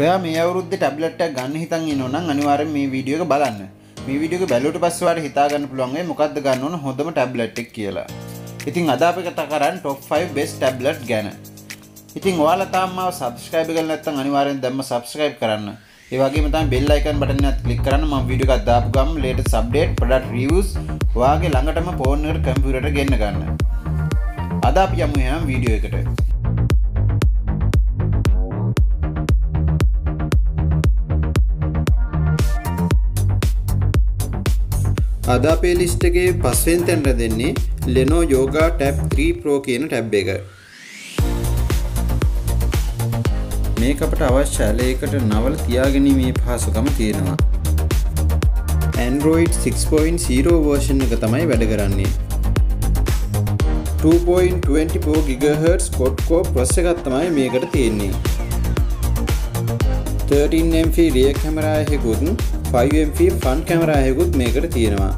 ඔයා මේ අවුරුද්දේ ටැබ්ලට් එකක් ගන්න හිතන් ඉන්නෝ නම් අනිවාර්යෙන් මේ වීඩියෝ එක බලන්න. මේ වීඩියෝ එක බැලුවට පස්සේ ඔයාලට හිතා ගන්න පුළුවන් වෙයි මොකද්ද ගන්න ඕන හොඳම ටැබ්ලට් එක කියලා. ඉතින් අද අපි කතා කරන්නේ top 5 best tablet ගැන. ඉතින් ඔයාලා තාම මාව subscribe කරලා නැත්නම් අනිවාර්යෙන් දැම්ම subscribe කරන්න. ඒ වගේම තමයි bell icon button එකත් click කරන්න මම වීඩියෝ එකක් දාපු ගමන් latest update product reviews ඔයාගේ ළඟටම phone එකට computer එකට ගෙන්න ගන්න. අද අපි යමු එහෙනම් වීඩියෝ එකට. අද අපේ ලිස්ට් එකේ පස්වෙන් තැනට දෙන්නේ Lenovo Yoga Tab 3 Pro කියන ටැබ් එක. මේක අපට අවශ්‍ය ඇලයකට නවල තියාගැනීමේ පහසුකම තියෙනවා. Android 6.0 version එක තමයි වැඩ කරන්නේ. 2.24 GHz quad-core processor එකක් තමයි මේකට තියෙන්නේ. 13MP rear camera එකකුත් 5MP ෆන් කැමරායකුත් මේකට තියෙනවා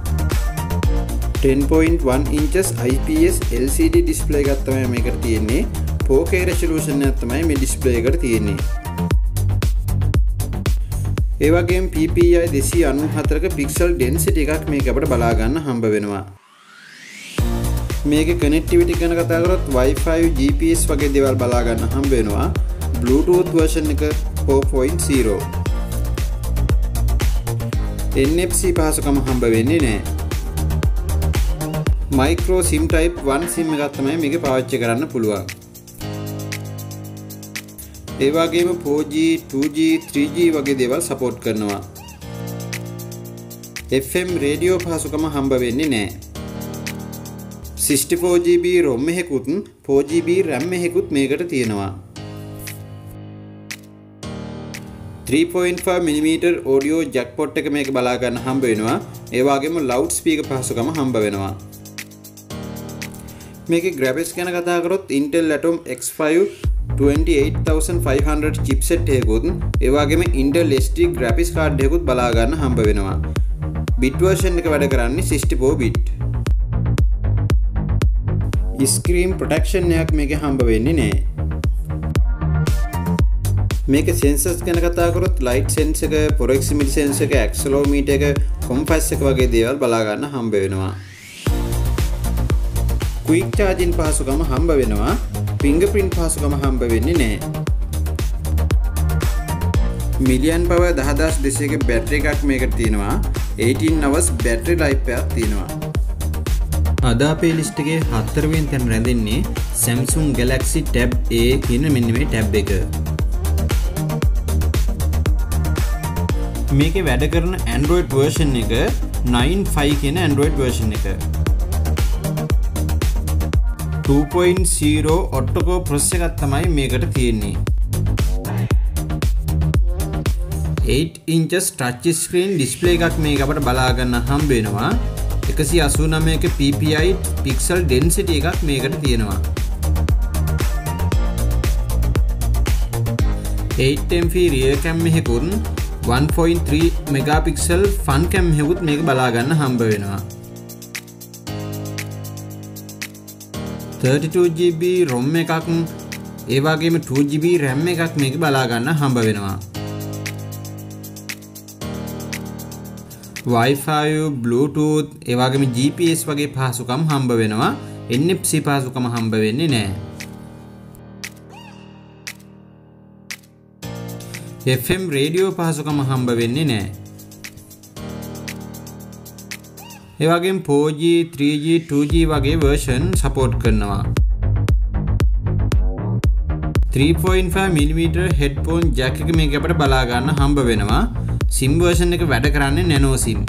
10.1 ඉන්චස් IPS LCD ඩිස්පලේ ගත්තමයි මේකට තියෙන්නේ. පෝකේ රෙසලූෂන් ඇත්තමයි මේ ඩිස්පලේ එකට තියෙන්නේ. ඒවගේ PPI දෙසි අනු හතරක පික්සල් ඩෙන්සිට එකක් මේක අපට බලාගන්න හම්බ වෙනවා. මේක කනෙක්ටිවිටි ගැන කතාකරොත් Wi-Fi GPS වගේ දෙවල් බලාගන්න හම්බ වෙනවා. Bluetooth version එක 4.0 NFC පහසුකම හම්බ වෙන්නේ නෑ මයිකෝ සිම් ටයිප් 1 සිම් එකක් තමයි මේක පාවිච්චි කරන්න පුළුවන්. ඒවාගේම 4G 2G 3G වගේ දේවල් සපෝට් කරනවා. FM රේඩියෝ පහසුකම හම්බ වෙන්නේ නෑ 64GB ROM එකකුත් 4GB RAM එකකුත් මේකට තියෙනවා. 3.5mm ඕඩියෝ ජැක්පොට් එක මේක බලාගන්න හම්බ වෙනවා. ඒවාගේම ලව් ස්පීක පහසුකම හම්බ වෙනවා. මේක ග්‍රැබස් ගැන කතාකරොත් ඉන්ටෙල් ලටම් X5 28500 චිප්සෙට් එකකුත් ඒවාගේම ඉන්ටල් ස්ට ග්‍රපිස් කාඩ්යකුත් බලාගන්න හම්බ වෙනවා. බිට්වර්ෂන් එක වැඩ කරන්නේ 64 බිට් ස්ක්‍රීම් ප්‍රටක්ෂන්යක් මේක හම්බ වෙන්නේ නෑ. මේක සෙන්සස් ගැන කතාකරොත් ලයිට් සෙන්ස එක පොරක්සිමිට සෙන්ස එක ඇක්සලෝමීට එක කොම්පස් එක වගේ දේවල් බලාගන්න හම්බ වෙනවා. කුයික් චාජින් පහසුකම හම්බ වෙනවා. පිංග පින් පහසුකම හම්බ වෙන්නේ නෑ. මිලියන් පව දහදස් දෙසේක බැට්‍ර එකක් මේකට තියෙනවා. 18 නවස් බැට්‍රි ලයිප්පයක් තියෙනවා. අද අපේ ලිස්ටගේ හත්තරවෙන් තැන් රැඳෙන්නේ සැම්සුන් ගලක්සි ටැබ් ඒ කියන මෙන්න මේ ටැබ් එක. මේක වැඩ කරන Android version එක 9.5 කියන Android version එක. 2.0 ඔට්ටකෝ ප්‍රොස් එකක් තමයි මේකට තියෙන්නේ. 8 inches touch screen display එකක් මේක අපට බලාගන්න හම්බ වෙනවා. 189ක PPI pixel density එකක් මේකට තියෙනවා. 8MP rear cam එකකුත් 1.3 මෙගාපික්සල් ෆන් කැම් හෙකුත් මේක බලාගන්න හම්බ වෙනවා. 32GB රොම් එකක්. ඒවාගේම 2GB රැම් එකක් මේක බලාගන්න හම්බ වෙනවා. Wi-Fi, Bluetooth, ඒවාගේම GPS වගේ පහසුකම් හම්බ වෙනවා. NFC පහසුකම හම්බ වෙන්නේ නෑ FM රේඩියෝ පහසුකම හම්බ වෙන්නේ නෑ. ඒවගේ 4G 3G 2G වගේ වර්ෂන් සපෝට් කරනවා. 3.5mm හෙඩ්ෆෝන් ජැක් එක මේක අපට බලාගන්න හම්බ වෙනවා. සිම් වර්ෂන් එක වැඩ කරන්නේ නැනෝ සිම්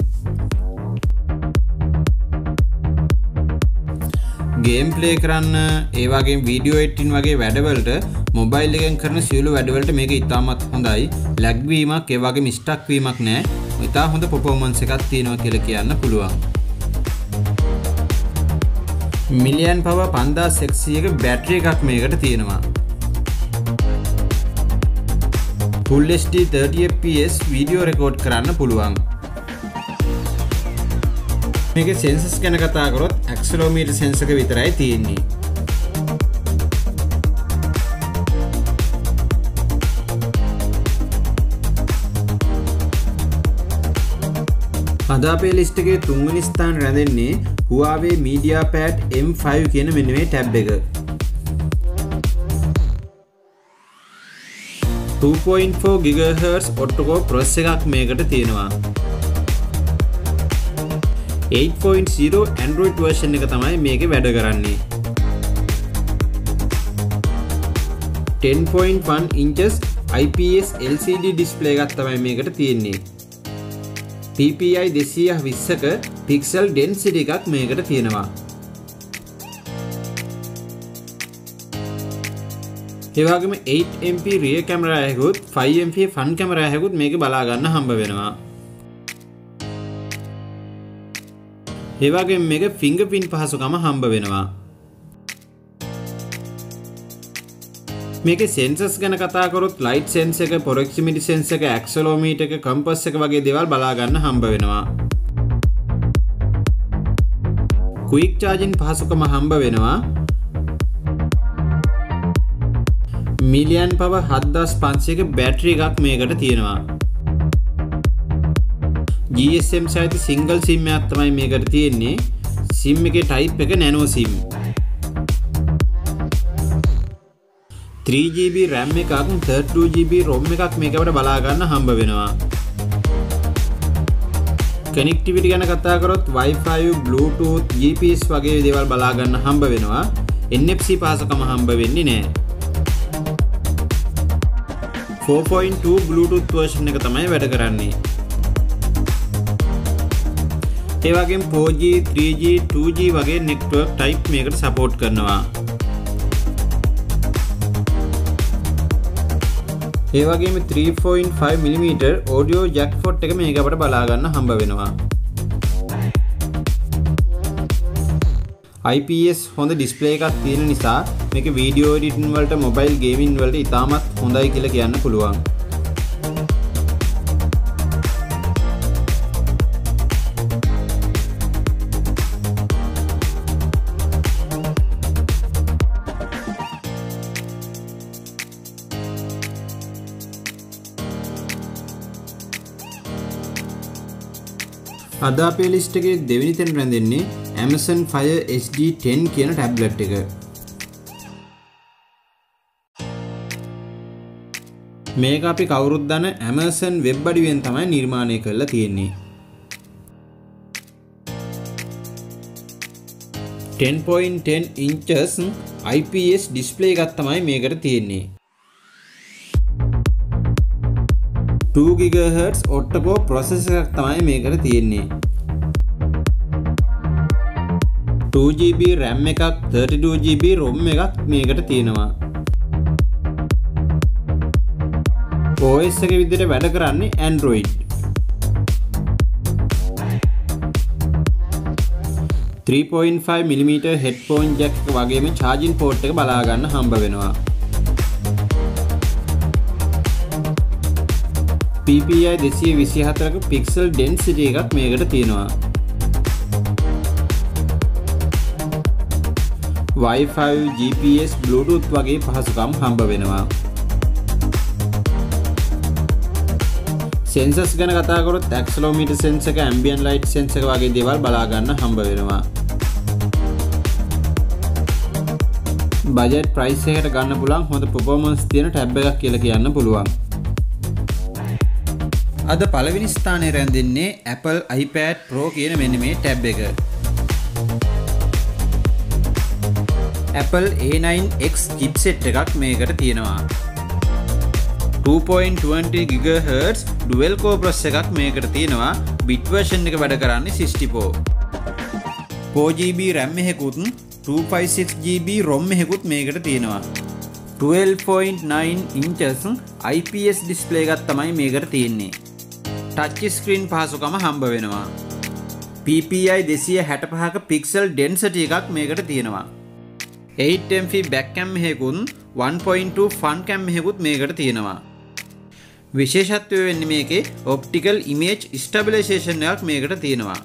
ගේම් ප්ලේ කරන්න ඒවාගේ වීඩියෝ එට්ටින් වගේ වැඩවලට මොබයිල් එකෙන් කරන සියලු වැඩවලට මේක ඉතාමත් හොඳයි. ලැග්වීමක් ඒවාගේ මිස්ටක් වීමක් නෑ. ඉතා හොඳ පොපෝමන්ස එකක් තියෙනවා කියල කියන්න පුළුවන්. මිලියන් පව පන්දා සෙක්සියක බැට්‍රිය එකක් මේකට තියෙනවා. පුල්ලස්ටි 30fps වීඩියෝ රෙකෝඩ් කරන්න පුළුවන්. මේක සෙන්සස් ගැන කතාකරොත් ඇක්සලෝමීට සෙන්සක විතරයි තියෙන්නේ. අදාපේ ලිස්ටගේ තුන්වනි ස්ථාන රැඳෙන්නේ හුවාවේ මීඩියා පෑට් M5 කියන මෙන්න මේ ටැබ් එක. 2.4 GHz ඔට්ටකෝ ප්‍රොස් එකක් මේකට තියෙනවා. 8.0 Android version එක තමයි මේක වැඩ කරන්නේ. 10.1 inches IPS LCD ඩිස්පලේ එකක් තමයි මේකට තියෙන්නේ. PPI දෙසිය විස්සක පික්සල් ඩෙන්සිටි එකක් මේකට තියෙනවා. ඒවාගේම 8MP රිය කැමරායකුත් 5MP ෆන් කැමරායකුත් මේක බලාගන්න හම්බ වෙනවා. ඒවාගේ මේක ෆිංග පින් පහසුකම හම්බ වෙනවා. මේක සෙන්සස් ගැන කතාකරොත් ලයිට් සෙන්ස එක පොරක්සිමිටි සෙන්ස එක ඇක්සලෝමීට එක කම්පස් එක වගේ දෙවල් බලාගන්න හම්බ වෙනවා. කුයික් චාජින් පහසුකම හම්බ වෙනවා. මිලියන් පව හද්දස් පන්සයක බැට්‍රි එකක් මේකට තියෙනවා. GSM සහිත සිංගල් සිම්මයක් තමයි මේකට තියෙන්නේ. සිම් එක ටයිප් එක නැනෝ සිම් 3GB රැම් එකක් 32GB ROM එකක් මේකට බලාගන්න හම්බ වෙනවා. කනෙක්ටිවිටි ගැන කතා කරොත් Wi-Fi, Bluetooth, GPS වගේ දේවල් බලාගන්න හම්බ වෙනවා. NFC පහසුකම හම්බ වෙන්නේ නෑ. 4.2 Bluetooth version එක තමයි වැඩ කරන්නේ. ඒවගේ 4G, 3G, 2G වගේ නෙට්වර්ක් ටයිප් මේකට සපෝට් කරනවා. ඒවගේම 3.5mm ඕඩියෝ ජැක්ෆොට් එක මේක අපට බලාගන්න හම්බ වෙනවා. IPS හොඳ ඩිස්පලේ එකක් තියෙන නිසා මේක වීඩියෝ එඩිටින් වලට මොබයිල් ගේමින් වලට ඉතාමත් හොඳයි කියලා කියන්න පුළුවන්. අද අපේ ලිස්ට් එකේ දෙවෙනි තැන රැඳෙන්නේ Amazon Fire HD10 කියන ටැබ්ලට් එක. මේක අපි කවුරුත් දන්න Amazon වෙබ් අඩවියෙන් තමයි නිර්මාණය කරලා තියෙන්නේ. 10.10 inches IPS ඩිස්ප්ලේ එකක් තමයි මේකට තියෙන්නේ. 2GHz ඔට්ටකෝ ප්‍රොසෙස එකක් තමයි මේකට තියෙන්නේ. 2GB RAM එකක් 32GB ROM එකක් මේකට තියෙනවා. OS එක විදිහට වැඩ කරන්නේ Android. 3.5mm හෙඩ්ෆෝන් ජැක් එක වගේම චාර්ජින් පෝට් එක බලා ගන්න හම්බ වෙනවා. PPI දෙසිය විසි හතරක පික්සල් ඩෙන්සිට එකක් මේකට තියෙනවා. Wi-Fi, GPS, Bluetooth වගේ පහසුකම් හම්බ වෙනවා. සෙන්සස් ගැන කතාකරොත් ඇක්සලෝමීට සෙන්ස එක ඇම්බියන් ලයිට් සෙන්ස එක වගේ දේවල් බලාගන්න හම්බ වෙනවා. බජට් ප්‍රයිස් එකට ගන්න පුළන් හොඳ පොපෝමන්ස් තියෙන ටැබ් එකක් කියල කියන්න පුළුවන්. අද පළවෙනි ස්ථානය රැඳෙන්නේ Apple iPad Pro කියන මෙන්න මේ ටැබ් එක. Apple A9X chipset එකක් මේකට තියෙනවා. 2.20 GHz dual core processor එකක් මේකට තියෙනවා. bit version එක වැඩ කරන්නේ 64. 4GB RAM එකකුත් 256GB ROM එකකුත් මේකට තියෙනවා. 12.9 inches IPS display එකක් තමයි මේකට තියෙන්නේ. ටච්චි ස්ක්‍රීන් පහසුකම හම්බ වෙනවා. PPI දෙසිය හැට පහක පික්සල් ඩෙන්සට එකක් මේකට තියෙනවා. 8MP බැක්කැම් හෙකුන් 1.2 ෆන් කැම් හෙකුත් මේකට තියෙනවා. විශේෂත්වය වෙන්න මේකේ ඔප්ටිකල් ඉමේජ් ස්ටබිලේෂන් එකක් මේකට තියෙනවා.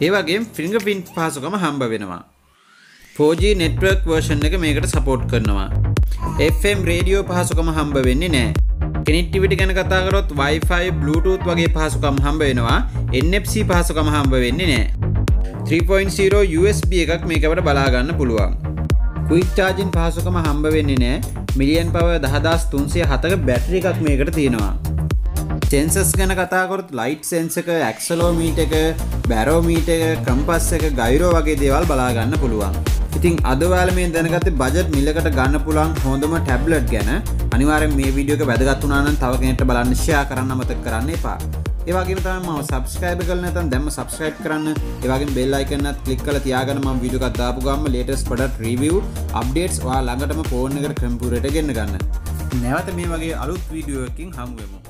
ඒවගේ ෆිංග පින් පහසුකම හම්බ වෙනවා. 4G නෙට්වර්ක් වර්ෂන් එක මේකට සපෝට් කරනවා. FM රේඩියෝ පහසුකම හම්බ වෙන්නේ නෑ. කෙනෙක්ටිවිට ගැන කතාකරොත් Wi-Fi Bluetooth වගේ පහසුකම් හම්බ වෙනවා. NFC පහසුකම හම්බ වෙන්නේ නෑ. 3.0 USB එකක් මේකට බලාගන්න පුළුවන්. කුයික් චාජින් පහසුකම හම්බ වෙන්නේ නෑ. මිලියන් පව දහදස් තුන්සිය හතක බැටරි එකක් මේකට තියෙනවා. සෙන්සස් ගැන කතාකොත් ලයිට් සෙන්සක ඇක්සලෝමීට එක බැරෝමීට එක කම්පස් එක ගෛරෝ වගේ දේවල් බලාගන්න පුළුවන්. ඉතින් අදවාල මේ දැනගත බජට් මිලකට ගන්න පුළන් හොඳම ටැබ්ලට් ගැන. අනිවාරෙන් මේ විඩියෝක වැදගත්තුනාන තව කෙනෙට බලන්න ෂයා කරන්න අමතක කරන්න එපා. ඒවාගේ තම සබස්ක්‍රයිබ කල නතන් දැම සබස්ක්‍රයිබ් කරන්න. ඒවාගේ බෙල්ලයිකන්නත් කලික් කල තියාගන ම විඩියෝ කත්තාපු ගම්ම ලේටස් පඩත් රිවිය් අප්ඩේට්ස් වා ළඟටම පෝර්ණ කර කම්පුරට ගන්න ගන්න. නැවත මේ වගේ අලුත් වීඩියෝකින් හමුවමු